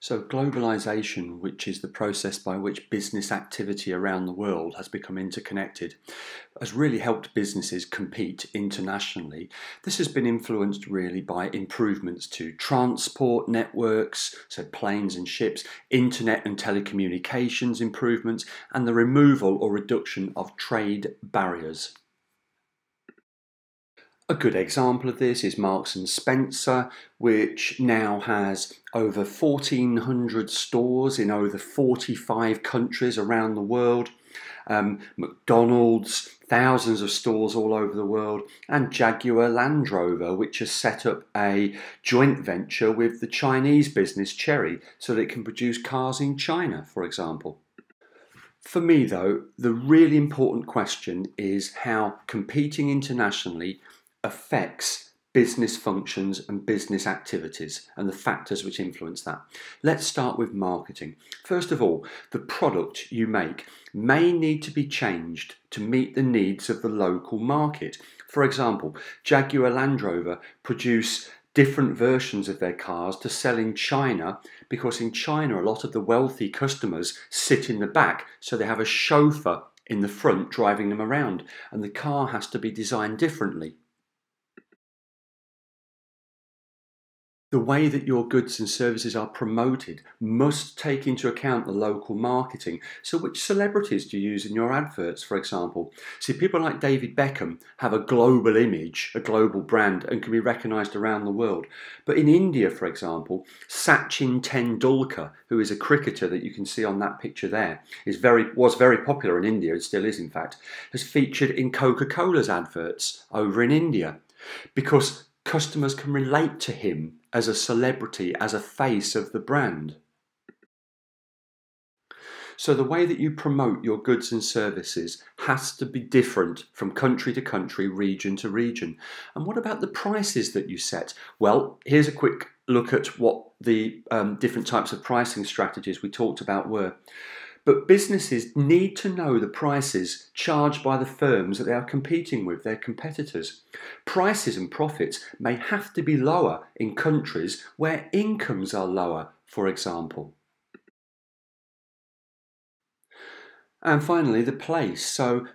So, globalization, which is the process by which business activity around the world has become interconnected, has really helped businesses compete internationally. This has been influenced really by improvements to transport networks, so planes and ships, internet and telecommunications improvements, and the removal or reduction of trade barriers. A good example of this is Marks and Spencer, which now has over 1,400 stores in over 45 countries around the world. Um, McDonald's, thousands of stores all over the world, and Jaguar Land Rover, which has set up a joint venture with the Chinese business Chery so that it can produce cars in China, for example. For me, though, the really important question is how competing internationally affects business functions and business activities and the factors which influence that. Let's start with marketing. First of all, the product you make may need to be changed to meet the needs of the local market. For example, Jaguar Land Rover produce different versions of their cars to sell in China because in China a lot of the wealthy customers sit in the back so they have a chauffeur in the front driving them around and the car has to be designed differently. The way that your goods and services are promoted must take into account the local marketing. So, which celebrities do you use in your adverts, for example? See, people like David Beckham have a global image, a global brand, and can be recognised around the world. But in India, for example, Sachin Tendulkar, who is a cricketer that you can see on that picture there, is very was very popular in India, and still is, in fact, has featured in Coca Cola's adverts over in India because customers can relate to him as a celebrity, as a face of the brand. So, the way that you promote your goods and services has to be different from country to country, region to region. And what about the prices that you set? Well, here's a quick look at what the um, different types of pricing strategies we talked about were. But businesses mm. need to know the prices charged by the firms that they are competing with, their competitors. Prices and profits may have to be lower in countries where incomes are lower, for example. And finally, the place. So,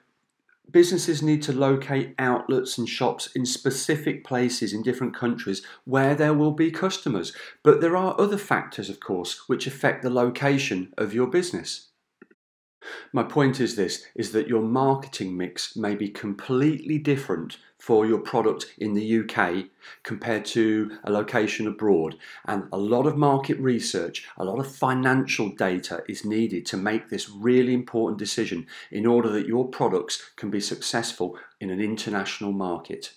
businesses need to locate outlets and shops in specific places in different countries where there will be customers. But there are other factors, of course, which affect the location of your business. My point is this is that your marketing mix may be completely different for your product in the UK compared to a location abroad and a lot of market research, a lot of financial data is needed to make this really important decision in order that your products can be successful in an international market.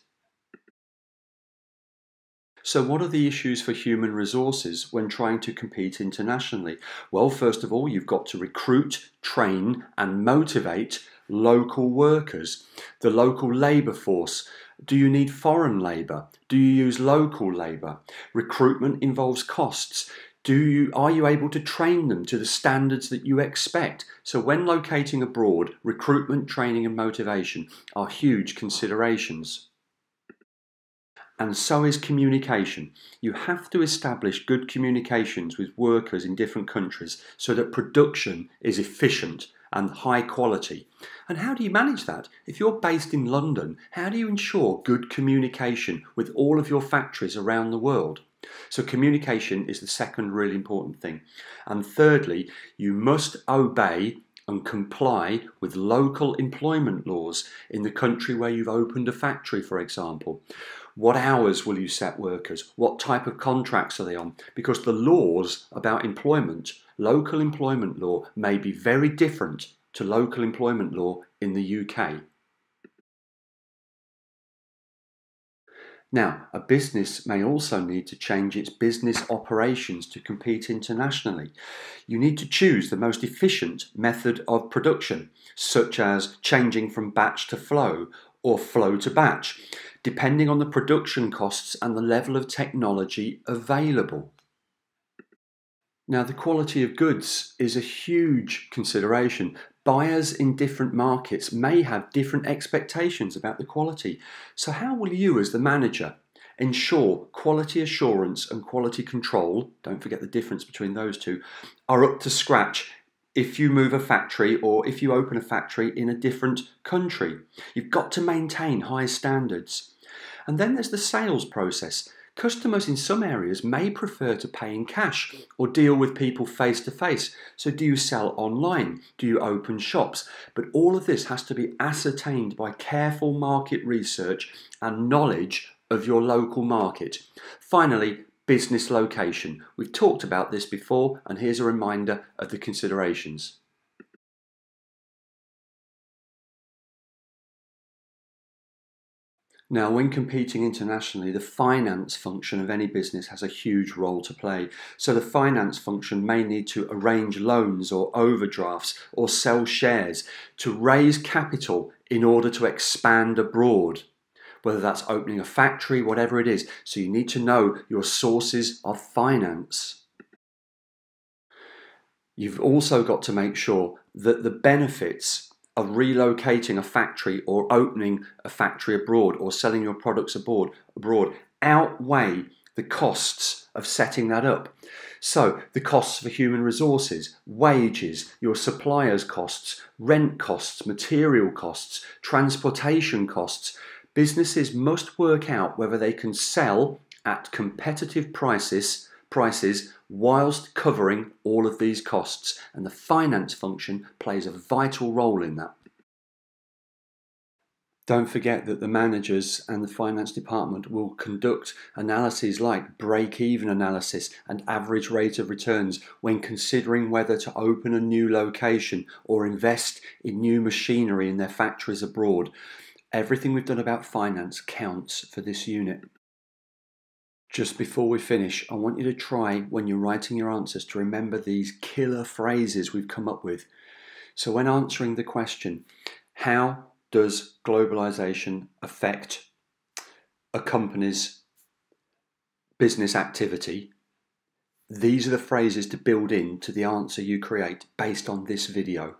So, what are the issues for human resources when trying to compete internationally? Well, first of all, you've got to recruit, train, and motivate local workers, the local labour force. Do you need foreign labour? Do you use local labour? Recruitment involves costs. Do you, are you able to train them to the standards that you expect? So, when locating abroad, recruitment, training, and motivation are huge considerations and so is communication. You have to establish good communications with workers in different countries so that production is efficient and high quality. And how do you manage that? If you're based in London, how do you ensure good communication with all of your factories around the world? So, communication is the second really important thing. And thirdly, you must obey and comply with local employment laws in the country where you've opened a factory, for example. What hours will you set workers? What type of contracts are they on? Because the laws about employment, local employment law, may be very different to local employment law in the UK. Now, a business may also need to change its business operations to compete internationally. You need to choose the most efficient method of production, such as changing from batch to flow or flow to batch depending on the production costs and the level of technology available. Now, the quality of goods is a huge consideration. Buyers in different markets may have different expectations about the quality. So, how will you, as the manager, Ensure quality assurance and quality control, don't forget the difference between those two, are up to scratch if you move a factory or if you open a factory in a different country. You've got to maintain high standards. And then there's the sales process. Customers in some areas may prefer to pay in cash or deal with people face to face. So, do you sell online? Do you open shops? But all of this has to be ascertained by careful market research and knowledge of your local market. Finally, business location. We've talked about this before, and here's a reminder of the considerations. Now, when competing internationally, the finance function of any business has a huge role to play. So, the finance function may need to arrange loans or overdrafts or sell shares to raise capital in order to expand abroad, whether that's opening a factory, whatever it is. So, you need to know your sources of finance. You've also got to make sure that the benefits of relocating a factory or opening a factory abroad or selling your products abroad, abroad outweigh the costs of setting that up. So, the costs for human resources, wages, your suppliers' costs, rent costs, material costs, transportation costs. Businesses must work out whether they can sell at competitive prices prices whilst covering all of these costs, and the finance function plays a vital role in that. Don't forget that the managers and the finance department will conduct analyses like break even analysis and average rate of returns when considering whether to open a new location or invest in new machinery in their factories abroad. Everything we've done about finance counts for this unit. Just before we finish, I want you to try when you're writing your answers to remember these killer phrases we've come up with. So, when answering the question, how does globalization affect a company's business activity? These are the phrases to build in to the answer you create based on this video.